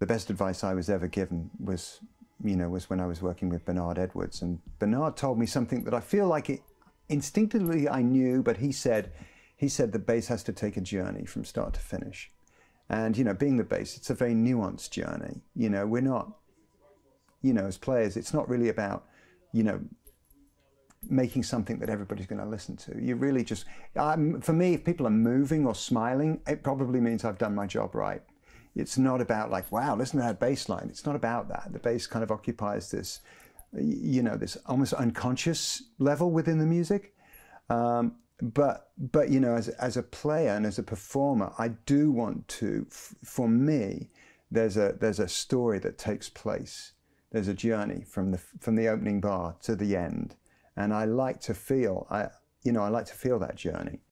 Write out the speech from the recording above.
The best advice I was ever given was, you know, was when I was working with Bernard Edwards. And Bernard told me something that I feel like it, instinctively I knew, but he said, he said the bass has to take a journey from start to finish. And, you know, being the bass, it's a very nuanced journey. You know, we're not, you know, as players, it's not really about, you know, making something that everybody's going to listen to. You really just, um, for me, if people are moving or smiling, it probably means I've done my job right. It's not about like, wow, listen to that bass line. It's not about that. The bass kind of occupies this, you know, this almost unconscious level within the music. Um, but but you know, as as a player and as a performer, I do want to. For me, there's a there's a story that takes place. There's a journey from the from the opening bar to the end, and I like to feel I you know I like to feel that journey.